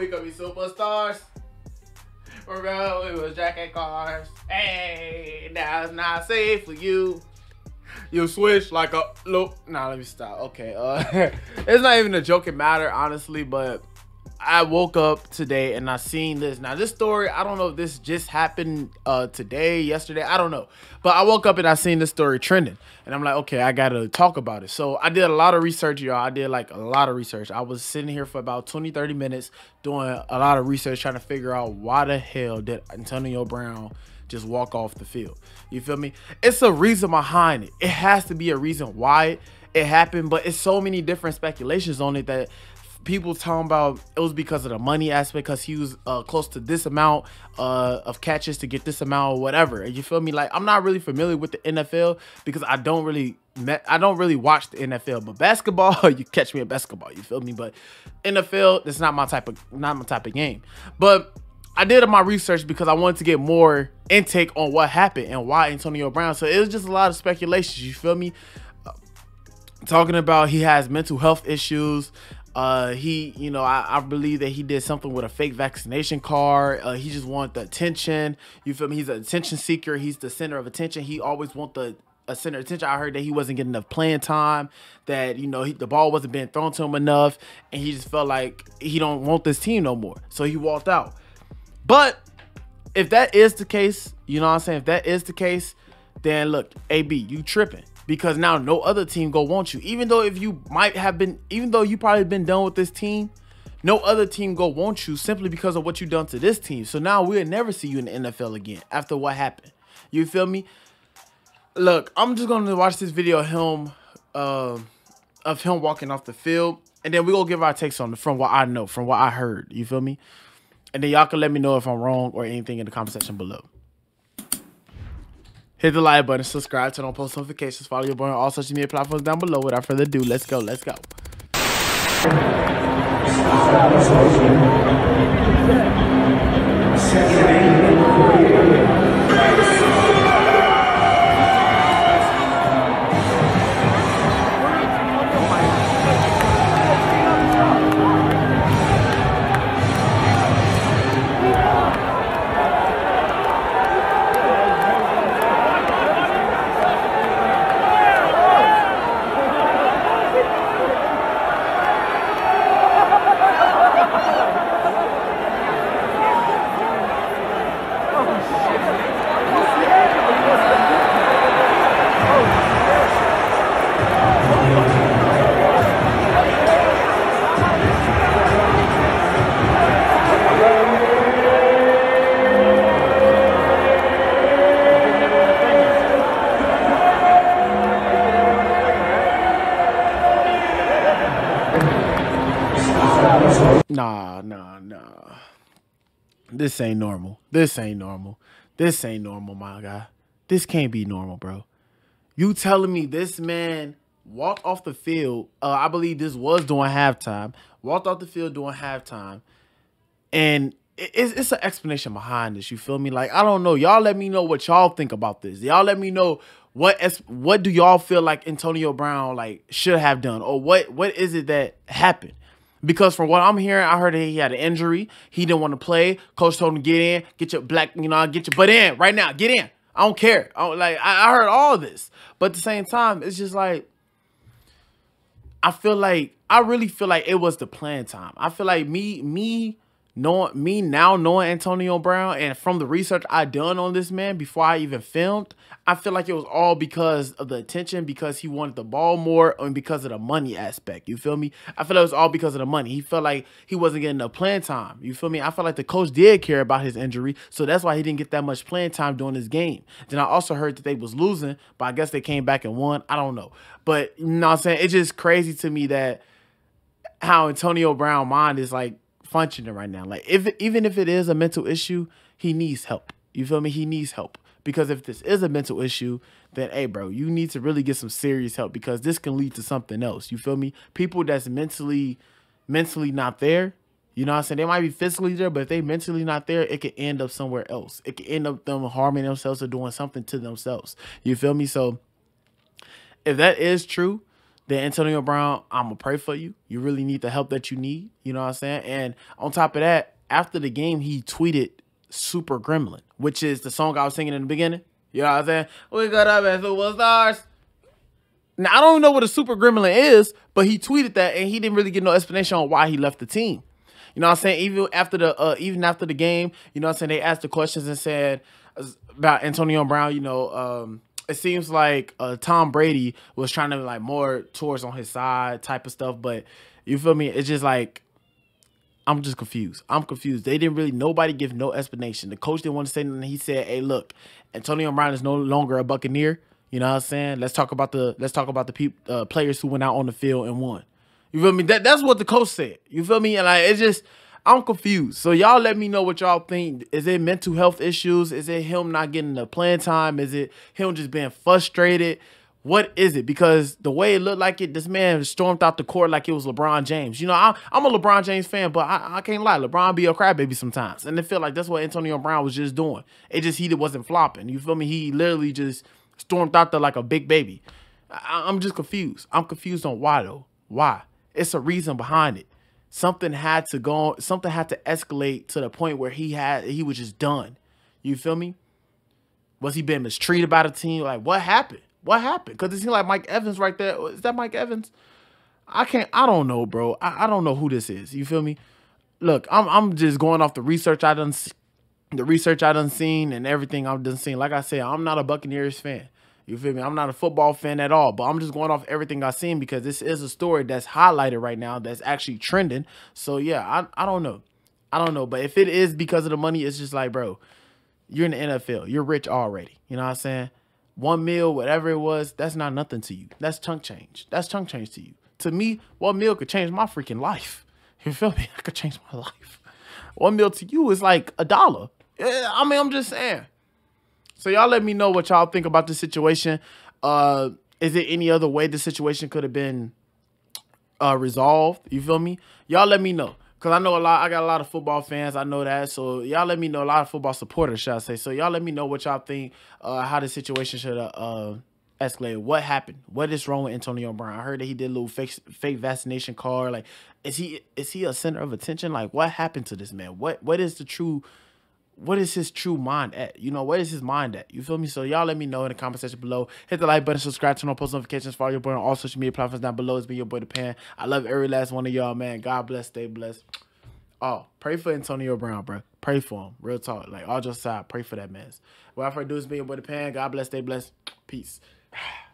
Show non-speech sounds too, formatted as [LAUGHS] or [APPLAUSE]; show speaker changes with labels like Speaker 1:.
Speaker 1: we could be superstars. Remember we was jacking cars. Hey, now it's not safe for you. You switch like a look. Nah, let me stop. Okay, uh, [LAUGHS] it's not even a joking matter, honestly, but I woke up today and I seen this. Now this story, I don't know if this just happened uh today, yesterday, I don't know. But I woke up and I seen this story trending. And I'm like, okay, I gotta talk about it. So I did a lot of research, y'all. I did like a lot of research. I was sitting here for about 20, 30 minutes doing a lot of research trying to figure out why the hell did Antonio Brown just walk off the field. You feel me? It's a reason behind it. It has to be a reason why it happened, but it's so many different speculations on it that people talking about it was because of the money aspect because he was uh, close to this amount uh, of catches to get this amount or whatever you feel me like i'm not really familiar with the nfl because i don't really i don't really watch the nfl but basketball [LAUGHS] you catch me in basketball you feel me but nfl that's not my type of not my type of game but I did my research because I wanted to get more intake on what happened and why Antonio Brown. So it was just a lot of speculations. You feel me? Uh, talking about he has mental health issues. Uh, he, you know, I, I, believe that he did something with a fake vaccination card. Uh, he just wanted the attention. You feel me? He's an attention seeker. He's the center of attention. He always want the a center of attention. I heard that he wasn't getting enough playing time. That you know he, the ball wasn't being thrown to him enough, and he just felt like he don't want this team no more. So he walked out. But if that is the case, you know what I'm saying. If that is the case, then look, AB, you tripping because now no other team go want you. Even though if you might have been, even though you probably been done with this team, no other team go want you simply because of what you done to this team. So now we'll never see you in the NFL again after what happened. You feel me? Look, I'm just gonna watch this video of him, uh, of him walking off the field, and then we gonna give our takes on from what I know, from what I heard. You feel me? And then y'all can let me know if I'm wrong or anything in the comment section below. Hit the like button, subscribe, turn on post notifications, follow your boy on all social media platforms down below. Without further ado, let's go, let's go. Nah, nah, nah. This ain't normal. This ain't normal. This ain't normal, my guy. This can't be normal, bro. You telling me this man walked off the field? Uh, I believe this was during halftime. Walked off the field during halftime, and it's, it's an explanation behind this. You feel me? Like I don't know. Y'all let me know what y'all think about this. Y'all let me know what what do y'all feel like Antonio Brown like should have done, or what what is it that happened? Because from what I'm hearing, I heard that he had an injury. He didn't want to play. Coach told him, get in, get your black, you know, get your butt in right now. Get in. I don't care. I don't, like I, I heard all this. But at the same time, it's just like I feel like I really feel like it was the plan time. I feel like me, me knowing me now knowing Antonio Brown and from the research I done on this man before I even filmed, I feel like it was all because of the attention, because he wanted the ball more, and because of the money aspect. You feel me? I feel like it was all because of the money. He felt like he wasn't getting the playing time. You feel me? I felt like the coach did care about his injury, so that's why he didn't get that much playing time during this game. Then I also heard that they was losing, but I guess they came back and won. I don't know. But you know what I'm saying? It's just crazy to me that how Antonio Brown mind is like functioning right now. Like if even if it is a mental issue, he needs help. You feel me? He needs help. Because if this is a mental issue, then hey bro, you need to really get some serious help because this can lead to something else. You feel me? People that's mentally mentally not there, you know what I'm saying? They might be physically there, but if they mentally not there, it could end up somewhere else. It could end up them harming themselves or doing something to themselves. You feel me? So if that is true, then Antonio Brown, I'm gonna pray for you. You really need the help that you need. You know what I'm saying? And on top of that, after the game, he tweeted Super Gremlin, which is the song I was singing in the beginning. You know what I'm saying? We got up as superstars. Now I don't know what a super gremlin is, but he tweeted that and he didn't really get no explanation on why he left the team. You know what I'm saying? Even after the uh, even after the game, you know what I'm saying, they asked the questions and said about Antonio Brown, you know, um, it seems like uh, Tom Brady was trying to like more towards on his side type of stuff, but you feel me? It's just like I'm just confused. I'm confused. They didn't really nobody give no explanation. The coach didn't want to say anything. He said, "Hey, look, Antonio Brown is no longer a Buccaneer. You know what I'm saying? Let's talk about the let's talk about the peop, uh, players who went out on the field and won. You feel me? That that's what the coach said. You feel me? And like it's just I'm confused. So y'all let me know what y'all think. Is it mental health issues? Is it him not getting the playing time? Is it him just being frustrated? What is it? Because the way it looked like it, this man stormed out the court like it was LeBron James. You know, I, am a LeBron James fan, but I, I, can't lie. LeBron be a crybaby sometimes. And it feel like that's what Antonio Brown was just doing. It just, he wasn't flopping. You feel me? He literally just stormed out there like a big baby. I, I'm just confused. I'm confused on why, though. Why? It's a reason behind it. Something had to go, something had to escalate to the point where he had, he was just done. You feel me? Was he being mistreated by the team? Like, what happened? What happened? Because it seemed like Mike Evans right there. Is that Mike Evans? I can't. I don't know, bro. I, I don't know who this is. You feel me? Look, I'm I'm just going off the research I done, the research I done seen and everything I've done seen. Like I said, I'm not a Buccaneers fan. You feel me? I'm not a football fan at all, but I'm just going off everything I've seen because this is a story that's highlighted right now that's actually trending. So yeah, I I don't know. I don't know. But if it is because of the money, it's just like, bro, you're in the NFL. You're rich already. You know what I'm saying? one meal, whatever it was, that's not nothing to you. That's chunk change. That's chunk change to you. To me, one meal could change my freaking life. [LAUGHS] You feel me? [LAUGHS] I could change my life. One meal to you is like a dollar. I mean, I'm just saying. So y'all let me know what y'all think about the situation. Uh, is there any other way the situation could have been uh, resolved? You feel me? Y'all let me know. Cause I know a lot. I got a lot of football fans. I know that. So y'all let me know. A lot of football supporters, should I say? So y'all let me know what y'all think. Uh, how the situation should have uh, escalated. What happened? What is wrong with Antonio Brown? I heard that he did a little fake fake vaccination card. Like, is he is he a center of attention? Like, what happened to this man? What what is the true? What is his true mind at? You know, where is his mind at? You feel me? So y'all let me know in the comment section below. Hit the like button, subscribe, turn on post notifications, follow your boy on all social media platforms down below. It's been your boy Depend. I love every last one of y'all, man. God bless, stay blessed. Oh, pray for Antonio Brown, bro. Pray for him. Real talk. Like all just side, pray for that man. Without further ado, it's been your boy Depend. God bless, stay blessed. Peace. [SIGHS]